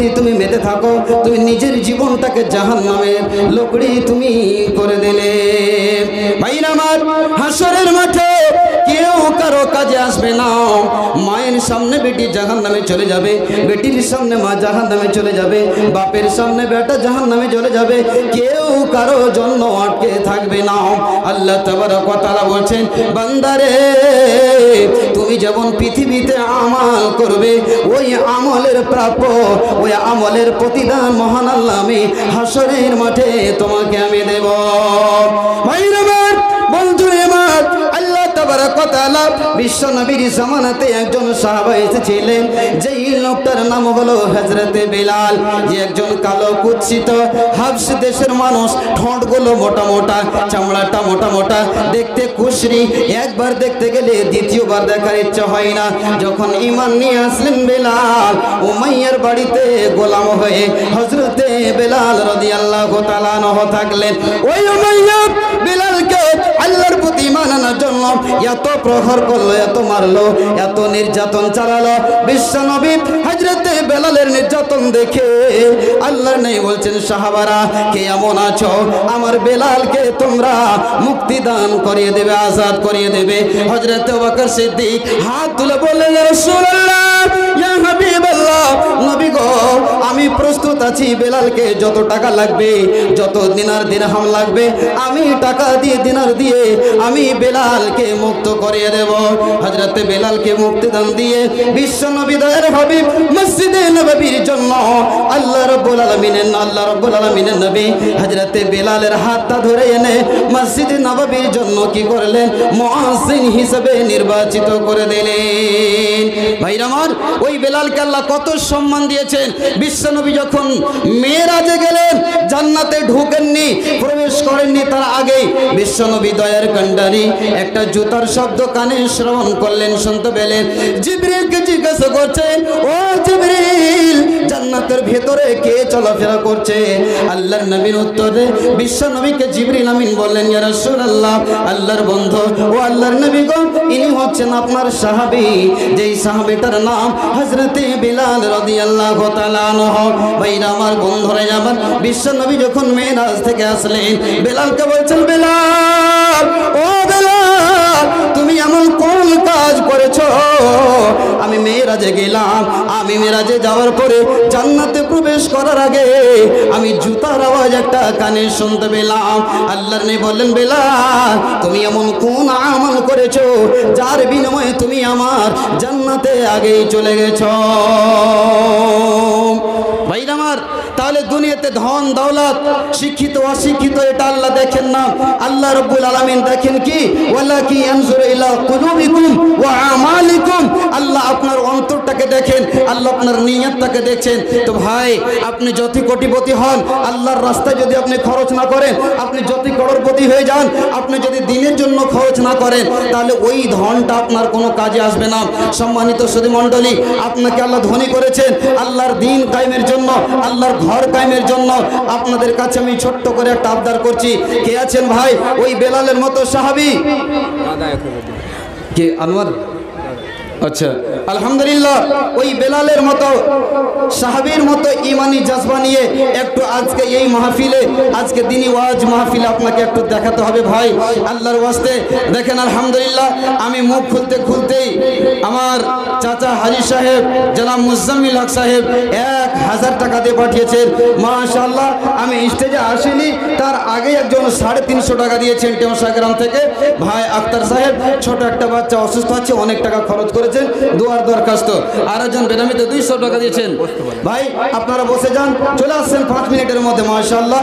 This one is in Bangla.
যদি তুমি মেতে থাকো, তুমি নিজের জীবনটাকে জাহান নামের লোকড়ি তুমি করে দিলে। আমার, হাসরের মাঠে কেউ কারও কাজে আসবে না। মায়ের সামনে বেটি জাহান নামে চলে যাবে, বেটির সামনে মা জাহান নামে চলে যাবে, বাপের সামনে বেটা জাহান নামে চলে যাবে, কেউ কারও জন্য আটকে থাকবে না। আল্লাহ তাবারক ওয়া বলছেন, বান্দারে যেমন পৃথিবীতে আমাল করবে, ওই আমলের প্রাপ্য, ওই আমলের প্রতিদান মহান আল্লাহ আমি হাসরের মাঠে তোমাকে আমি দেব। বিশ্ব নবীর জামানাতে একজন সাহাবা এসেছিলেন। যেই লোকটার নাম হলো হযরতে বিলাল। একজন কালো কুৎসিত হাবস দেশের মানুষ। ঠোঁটগুলো মোটা মোটা, চামড়াটা মোটা মোটা। দেখতে কুশরি একবার দেখতে গেলে দ্বিতীয়বার দেখার ইচ্ছা হয় না। যখন ইমান নিয়ে আসলেন বেলাল, উমাইয়ার বাড়িতে গোলাম হয়ে হজরতে বেলাল রাদিয়াল্লাহু তাআলা নহ থাকলেন। ওই উমাইয়া বেলালকে আল্লাহর প্রতি ইমান আনার জন্য এত প্রহর করল, এত মারলো, এত নির্যাতন চালালো। বিশ্ব নবী হজরতে বেলালের নির্যাতন দেখে আল্লাহ নেই বলছেন, সাহাবারা, কে এমন আছো? আমার বেলালকে তোমরা মুক্তি দান করিয়ে দেবে, আজাদ করিয়ে দেবে। হজরতে ওবাকর সিদ্দিক হাত তুলে বললেন আমি প্রস্তুত আছি, বেলালকে যত টাকা লাগবে, যত দিনার দিরহাম লাগবে, আমি টাকা দিয়ে দিনার দিয়ে আমি বেলালকে মুক্ত করিয়ে দেব। হজরতে বেলালকে মুক্তি দান দিয়ে বিশ্ব নবী দয়ের হাবিব মসজিদে নববীর জন্য আল্লাহ রব্বুল আলামিনের আল্লাহ রব্বুল আলামিনের নবী হজরতে বেলালের হাতটা ধরে এনে মসজিদে নববীর জন্য কি করলেন? মুয়াজ্জিন হিসেবে নির্বাচিত করে দিলেন। ভাইরা আমার, ওই বেলালকে আল্লাহ কত সম্মান দিয়েছেন। বিশ্বনবী যখন মেয়েরাজে গেলেন জান্নাতে ঢুকেননি, প্রবেশ করেননি তার আগেই। বিশ্বনবী দয়ার কান্ডারি একটা জুতার শব্দ কানে শ্রবণ করলেন, শুনতে পেলেন। জিবরিলকে জিজ্ঞাসা করছেন, ও জিবরিল, জান্নাতের ভেতরে কে চলাফেরা করছে? আল্লাহর নবীর উত্তরে বিশ্ব নবীকে জিবরিল আমিন বললেন, ইয়া রাসূলুল্লাহ, আল্লাহর বন্ধু, ও আল্লাহর নবী গো, ইনি হচ্ছেন আপনার সাহাবী, যেই সাহাবীটার নাম হযরতে বিলাল রাদিয়াল্লাহু তাআলা আনহু। ভাইরা, আমার বন্ধুরা আমার বিশ্ব নবী যখন মেরাজ থেকে আসলেন, বেলালকে বলছেন, বেলাল, ও বেলাল, তুমি এমন কোন কাজ করেছ? আমি মেয়েরাজে গেলাম। আমি মেয়েরাজে যাওয়ার পরে জান্নাতে প্রবেশ করার আগে আমি জুতার আওয়াজ একটা কানে শুনতে পেলাম। আল্লাহর নেই বললেন, বেলাল, তুমি এমন কোন আমল করেছ যার বিনিময়ে তুমি আমার জান্নাতে আগেই চলে গেছো? তাহলে দুনিয়াতে ধন, দৌলত, শিক্ষিত, অশিক্ষিত, এটা আল্লাহ দেখেন না। আল্লাহ রব্বুল আলামিন দেখেন কি? আল্লাহ আপনার অন্তরটাকে দেখেন, আল্লাহ আপনার নিয়তটাকে দেখছেন তো ভাই, আপনি যত কোটিপতি হন, আল্লাহর রাস্তায় যদি আপনি খরচ না করেন, আপনি যত করোড়পতি হয়ে যান, আপনি যদি দিনের জন্য খরচ না করেন, তাহলে ওই ধনটা আপনার কোনো কাজে আসবে না। সম্মানিত সুধী মণ্ডলী আপনাকে আল্লাহ ধনী করেছেন, আল্লাহর দিন কায়েমের জন্য, আল্লাহর ঘর কায়েমের জন্য আপনাদের কাছে আমি ছোট্ট করে একটা আবদার করছি। কে আছেন ভাই? ওই বেলালের মতো সাহাবি। কে? আনোয়ার? আচ্ছা আলহামদুলিল্লাহ, ওই বেলালের মতো, সাহাবীর মতো ইমানি জজবা নিয়ে একটু আজকে এই মাহফিলে, আজকে দিনী ওয়াজ মাহফিলে আপনাকে একটু দেখাতে হবে ভাই, আল্লাহর ওয়াস্তে। দেখেন, আলহামদুলিল্লাহ, আমি মুখ খুলতে খুলতেই আমার চাচা হাজি সাহেব, জনাব মুজাম্মিল হক সাহেব, এক হাজার টাকা দিয়ে পাঠিয়েছেন। মাশাআল্লাহ, আমি স্টেজে আসিনি তার আগে একজন সাড়ে তিনশো টাকা দিয়েছেন টেমসা গ্রাম থেকে। ভাই আক্তার সাহেব, ছোট একটা বাচ্চা অসুস্থ আছে, অনেক টাকা খরচ করেছেন, দুয়ার দরখাস্ত। আর একজন বেনামিতে দুইশো টাকা দিয়েছেন। ভাই, আপনারা বসে যান, চলে আসছেন পাঁচ মিনিটের মধ্যে, মাশাআল্লাহ।